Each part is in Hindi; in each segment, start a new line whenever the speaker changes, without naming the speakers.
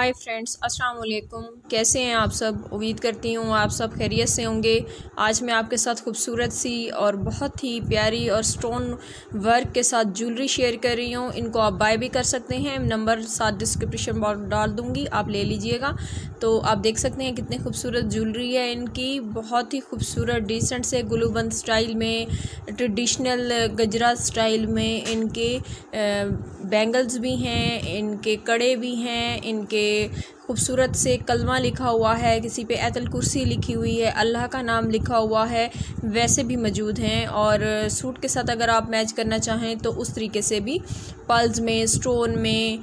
हाय फ्रेंड्स अस्सलाम वालेकुम कैसे हैं आप सब? उम्मीद करती हूँ आप सब खैरियत से होंगे। आज मैं आपके साथ खूबसूरत सी और बहुत ही प्यारी और स्टोन वर्क के साथ ज्वेलरी शेयर कर रही हूँ। इनको आप बाय भी कर सकते हैं। नंबर साथ डिस्क्रिप्शन बॉक्स डाल दूँगी। आप ले लीजिएगा। तो आप देख सकते हैं कितनी खूबसूरत ज्वेलरी है इनकी। बहुत ही खूबसूरत डिसेंट से गुलूबंद स्टाइल में ट्रेडिशनल गजरा स्टाइल में इनके बैंगल्स भी हैं, इनके कड़े भी हैं, इनके खूबसूरत से कलमा लिखा हुआ है, किसी पे ऐतल कुर्सी लिखी हुई है, अल्लाह का नाम लिखा हुआ है, वैसे भी मौजूद हैं और सूट के साथ अगर आप मैच करना चाहें तो उस तरीके से भी पल्स में, स्टोन में,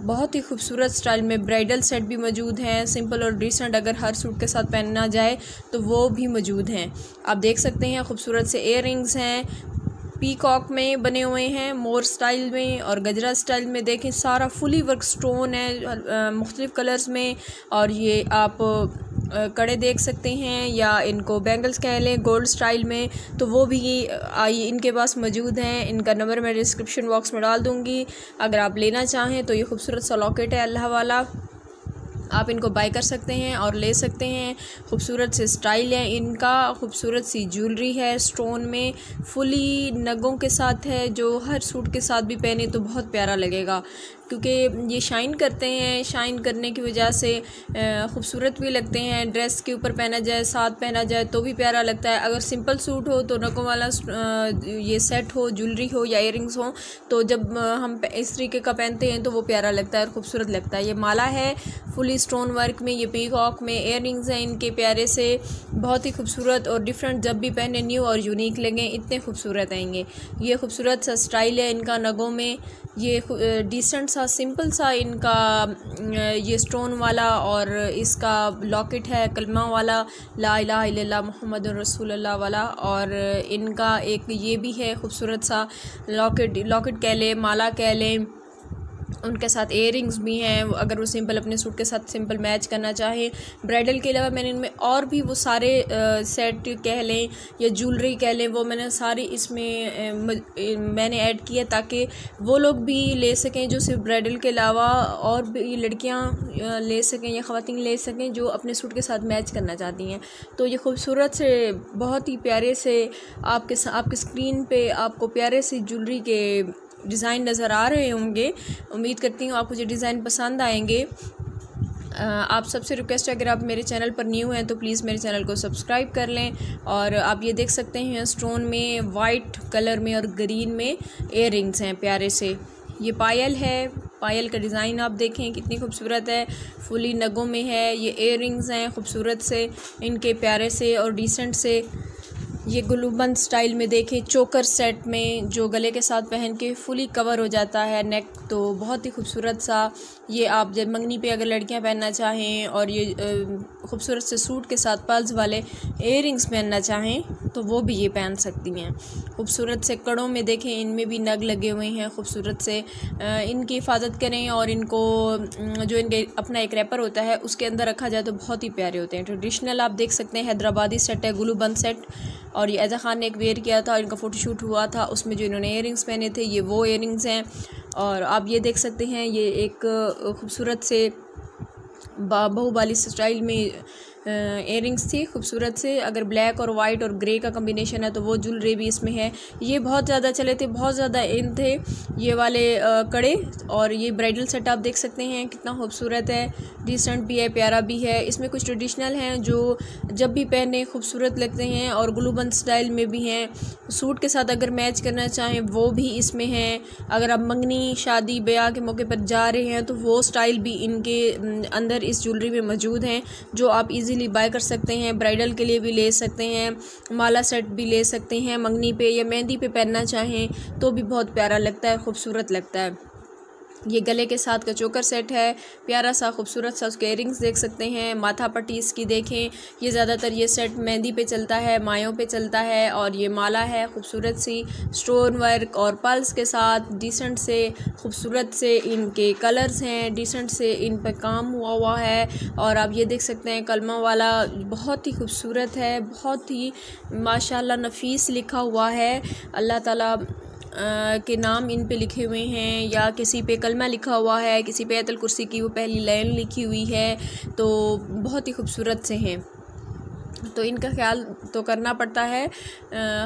बहुत ही खूबसूरत स्टाइल में ब्राइडल सेट भी मौजूद हैं, सिंपल और डिसेंट अगर हर सूट के साथ पहनना जाए तो वो भी मौजूद हैं। आप देख सकते हैं खूबसूरत से एयर हैं पीकॉक में बने हुए हैं, मोर स्टाइल में और गजरा स्टाइल में देखें, सारा फुली वर्क स्टोन है मुख्तलिफ़ कलर्स में और ये आप कड़े देख सकते हैं या इनको बैंगल्स कह लें, गोल्ड स्टाइल में तो वो भी आई इनके पास मौजूद हैं, इनका नंबर मैं डिस्क्रिप्शन बॉक्स में डाल दूँगी। अगर आप लेना चाहें तो ये खूबसूरत सा लॉकेट है अल्लाह वाला। आप इनको बाय कर सकते हैं और ले सकते हैं। खूबसूरत से स्टाइल है इनका, खूबसूरत सी ज्वेलरी है। स्टोन में फुली नगों के साथ है, जो हर सूट के साथ भी पहने तो बहुत प्यारा लगेगा। क्योंकि ये शाइन करते हैं, शाइन करने की वजह से खूबसूरत भी लगते हैं। ड्रेस के ऊपर पहना जाए, साथ पहना जाए तो भी प्यारा लगता है। अगर सिंपल सूट हो तो नकों वाला ये सेट हो, ज्वेलरी हो या इयर हो तो जब हम इस तरीके का पहनते हैं तो वो प्यारा लगता है और ख़ूबसूरत लगता है। ये माला है, फुली स्टोन वर्क में, ये पीकॉक में इयर हैं इनके प्यारे से। बहुत ही खूबसूरत और डिफरेंट, जब भी पहने न्यू और यूनिक लगें, इतने खूबसूरत आएँगे। ये खूबसूरत सा स्टाइल है इनका नगों में। ये डिसेंट सा सिंपल सा इनका ये स्टोन वाला और इसका लॉकेट है, कलमा वाला, ला ला मोहम्मद रसूल वाला और इनका एक ये भी है खूबसूरत सा लॉकेट लॉकेट कह लें, माला कह लें उनके साथ एयर भी हैं अगर वो सिंपल अपने सूट के साथ सिंपल मैच करना चाहें। ब्राइडल के अलावा मैंने इनमें और भी वो सारे सेट कह लें या ज्वेलरी कह लें, वो मैंने सारी इसमें मैंने ऐड किया ताकि वो लोग भी ले सकें जो सिर्फ़ ब्राइडल के अलावा और भी लड़कियाँ ले सकें या ख़वान ले सकें जो अपने सूट के साथ मैच करना चाहती हैं। तो ये खूबसूरत से, बहुत ही प्यारे से आपके आपके स्क्रीन पे आपको प्यारे से ज्वेलरी के डिज़ाइन नज़र आ रहे होंगे। उम्मीद करती हूँ आपको ये डिज़ाइन पसंद आएँगे। आप सबसे रिक्वेस्ट है, अगर आप मेरे चैनल पर न्यू हैं तो प्लीज़ मेरे चैनल को सब्सक्राइब कर लें और आप ये देख सकते हैं स्टोन में, वाइट कलर में और ग्रीन में एयर हैं प्यारे से। ये पायल है, पायल का डिज़ाइन आप देखें कितनी खूबसूरत है। फुली नगों में है, ये एयर हैं खूबसूरत से, इनके प्यारे से और डिसेंट से। ये गुलूबंद स्टाइल में देखें, चोकर सेट में जो गले के साथ पहन के फुली कवर हो जाता है नेक तो बहुत ही खूबसूरत सा ये आप जब मंगनी पे अगर लड़कियाँ पहनना चाहें और ये खूबसूरत से सूट के साथ पल्स वाले एयर पहनना चाहें तो वो भी ये पहन सकती हैं। खूबसूरत से कड़ों में देखें, इनमें भी नग लगे हुए हैं, खूबसूरत से इनकी हिफाजत करें और इनको जो इनके अपना एक रैपर होता है, उसके अंदर रखा जाए तो बहुत ही प्यारे होते हैं। ट्रेडिशनल आप देख सकते हैं, हैदराबादी सेट है, गुलूबंद सेट और ये एजा खान ने एक वेयर किया था इनका फ़ोटोशूट हुआ था, उसमें जो इन्होंने इयर पहने थे, ये वो इयर हैं। और आप ये देख सकते हैं ये एक खूबसूरत से बहुबाली स्टाइल में एयरिंग्स थी, खूबसूरत से। अगर ब्लैक और वाइट और ग्रे का कम्बिनेशन है तो वो ज्वेलरी भी इसमें है। ये बहुत ज़्यादा चले थे, बहुत ज़्यादा इन थे ये वाले कड़े। और ये ब्राइडल सेट आप देख सकते हैं, कितना खूबसूरत है। डिसेंट भी है, प्यारा भी है। इसमें कुछ ट्रेडिशनल हैं जो जब भी पहने खूबसूरत लगते हैं और ग्लूबंद स्टाइल में भी हैं। सूट के साथ अगर मैच करना चाहें, वो भी इसमें हैं। अगर आप मंगनी, शादी, ब्याह के मौके पर जा रहे हैं तो वो स्टाइल भी इनके अंदर इस ज्वेलरी में मौजूद हैं, जो आप इजीली इजीली बाय कर सकते हैं ब्राइडल के लिए भी ले सकते हैं, माला सेट भी ले सकते हैं, मंगनी पे या मेहंदी पे पहनना चाहें तो भी बहुत प्यारा लगता है, खूबसूरत लगता है। ये गले के साथ का चोकर सेट है, प्यारा सा, खूबसूरत सा, उसके एयरिंग्स देख सकते हैं, माथा पट्टी इसकी देखें, ये ज़्यादातर ये सेट मेहंदी पे चलता है, मायों पे चलता है, और ये माला है खूबसूरत सी स्टोन वर्क और पल्स के साथ डिसेंट से, खूबसूरत से इनके कलर्स हैं डिसेंट से इन पर काम हुआ हुआ है, और आप ये देख सकते हैं कलमा वाला बहुत ही खूबसूरत है, बहुत ही माशाल्लाह नफीस लिखा हुआ है, अल्लाह ताला के नाम इन पे लिखे हुए हैं या किसी पे कलमा लिखा हुआ है, किसी पे अतल कुर्सी की वो पहली लाइन लिखी हुई है तो बहुत ही खूबसूरत से हैं। तो इनका ख्याल तो करना पड़ता है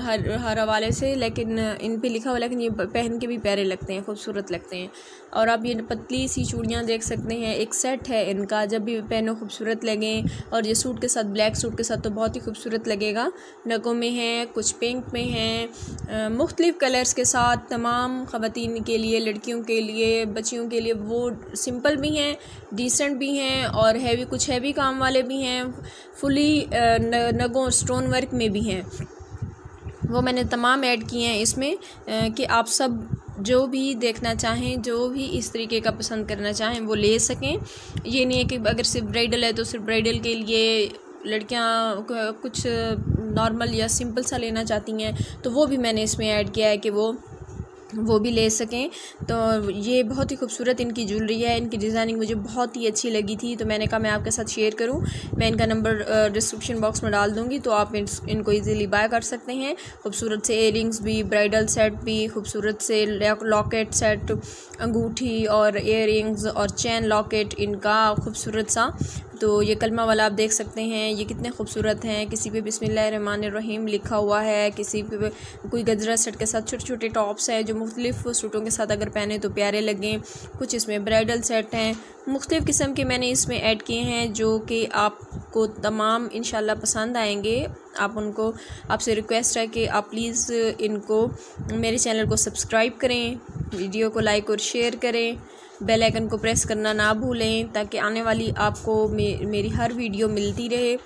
हर हर हवाले से, लेकिन इन पे लिखा हुआ लेकिन ये पहन के भी प्यारे लगते हैं, खूबसूरत लगते हैं। और आप ये पतली सी चूड़ियाँ देख सकते हैं, एक सेट है इनका, जब भी पहनो खूबसूरत लगें, और ये सूट के साथ, ब्लैक सूट के साथ तो बहुत ही खूबसूरत लगेगा। नगों में हैं, कुछ पिंक में हैं मुख्तलिफ़ कलर्स के साथ, तमाम ख़वान के लिए, लड़कियों के लिए, बच्चियों के लिए, वो सिंपल भी हैं, डिसेंट भी हैं, और हैवी, कुछ हैवी काम वाले भी हैं। फुली नगों स्टोन वर्क में भी हैं। वो मैंने तमाम ऐड किए हैं इसमें कि आप सब जो भी देखना चाहें, जो भी इस तरीके का पसंद करना चाहें, वो ले सकें। ये नहीं है कि अगर सिर्फ़ ब्राइडल है तो सिर्फ़ ब्राइडल के लिए लड़कियाँ कुछ नॉर्मल या सिंपल सा लेना चाहती हैं तो वो भी मैंने इसमें ऐड किया है कि वो वो भी ले सकें। तो ये बहुत ही खूबसूरत इनकी ज्वेलरी है। इनकी डिज़ाइनिंग मुझे बहुत ही अच्छी लगी थी। तो मैंने कहा मैं आपके साथ शेयर करूँ। मैं इनका नंबर डिस्क्रिप्शन बॉक्स में डाल दूँगी। तो आप इन, इनको इजीली बाय कर सकते हैं। खूबसूरत से एयरिंग्स भी ब्राइडल सेट भी खूबसूरत से लॉकेट सेट अंगूठी और एयरिंग्स और चैन लॉकेट इनका खूबसूरत सा तो ये कलमा वाला आप देख सकते हैं, ये कितने खूबसूरत हैं। किसी पे रहीम लिखा हुआ है, किसी पे कोई गजरा सेट के साथ छोटे छोटे टॉप्स हैं जो मुख्तलिफ़ सूटों के साथ अगर पहने तो प्यारे लगें। कुछ इसमें ब्राइडल सेट हैं, मुख्तलिफ़ किस्म के मैंने इसमें ऐड किए हैं जो कि आपको तमाम इन पसंद आएँगे। आप उनको, आपसे रिक्वेस्ट है कि आप प्लीज़ इनको मेरे चैनल को सब्सक्राइब करें, वीडियो को लाइक और शेयर करें। बेल आइकन को प्रेस करना ना भूलें ताकि आने वाली आपको मे, मेरी हर वीडियो मिलती रहे।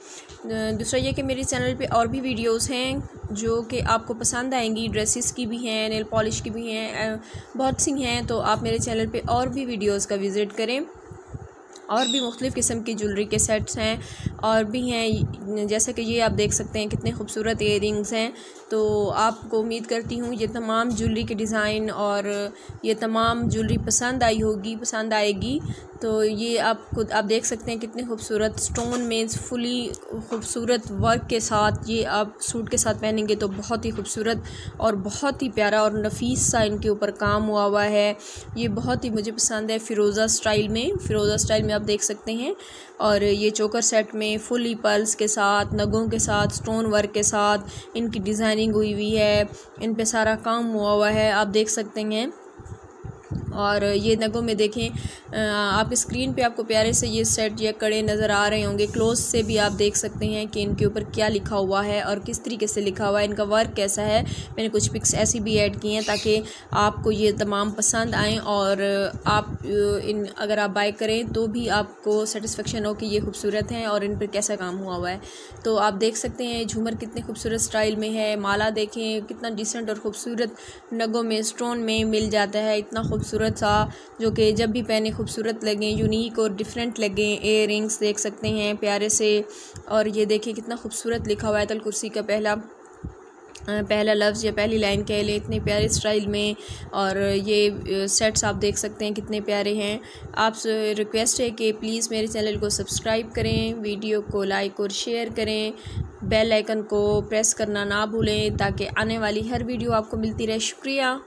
दूसरा ये कि मेरे चैनल पे और भी वीडियोस हैं जो कि आपको पसंद आएँगी। ड्रेसेस की भी हैं नेल पॉलिश की भी हैं बहुत सी हैं तो आप मेरे चैनल पे और भी वीडियोस का विज़िट करें। और भी मुख्तलिफ़ किस्म की ज्वेलरी के सेट्स हैं। और भी हैं। जैसे कि ये आप देख सकते हैं कितने खूबसूरत इयर हैं। तो आपको उम्मीद करती हूँ ये तमाम ज्वेलरी के डिज़ाइन और ये तमाम ज्वेलरी पसंद आई होगी, पसंद आएगी। तो ये आप खुद, आप देख सकते हैं कितने खूबसूरत स्टोन में फुली खूबसूरत वर्क के साथ ये आप सूट के साथ पहनेंगे तो बहुत ही खूबसूरत और बहुत ही प्यारा और नफीस सा इनके ऊपर काम हुआ हुआ है। ये बहुत ही मुझे पसंद है फ़िरोज़ा स्टाइल में। फ़िरोज़ा स्टाइल में आप देख सकते हैं। और ये चोकर सेट में फुली पर्ल्स के साथ, नगों के साथ, स्टोन वर्क के साथ इनकी डिज़ाइनिंग हुई हुई है। इन पे सारा काम हुआ हुआ है। आप देख सकते हैं। और ये नगों में देखें आप स्क्रीन पे आपको प्यारे से ये सेट या कड़े नज़र आ रहे होंगे। क्लोज से भी आप देख सकते हैं कि इनके ऊपर क्या लिखा हुआ है और किस तरीके से लिखा हुआ है, इनका वर्क कैसा है। मैंने कुछ पिक्स ऐसी भी ऐड की हैं ताकि आपको ये तमाम पसंद आएँ और आप इन, अगर आप बाई करें तो भी आपको सेटिस्फेक्शन हो कि ये खूबसूरत हैं और इन पर कैसा काम हुआ हुआ है। तो आप देख सकते हैं झूमर कितने खूबसूरत स्टाइल में है। माला देखें, कितना डिसेंट और ख़ूबसूरत नगों में स्टोन में मिल जाता है। इतना खूबसूरत खूबसूरत सा, जो कि जब भी पहने खूबसूरत लगें यूनिक और डिफरेंट लगें एयर रिंग्स देख सकते हैं, प्यारे से। और ये देखिए कितना खूबसूरत लिखा हुआ है तल कुर्सी का पहला पहला लफ्ज़ या पहली लाइन कह लें, इतने प्यारे स्टाइल में। और ये सेट्स आप देख सकते हैं कितने प्यारे हैं। आप रिक्वेस्ट है कि प्लीज़ मेरे चैनल को सब्सक्राइब करें, वीडियो को लाइक और शेयर करें। बेल आइकन को प्रेस करना ना भूलें, ताकि आने वाली हर वीडियो आपको मिलती रहे। शुक्रिया।